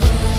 Oh,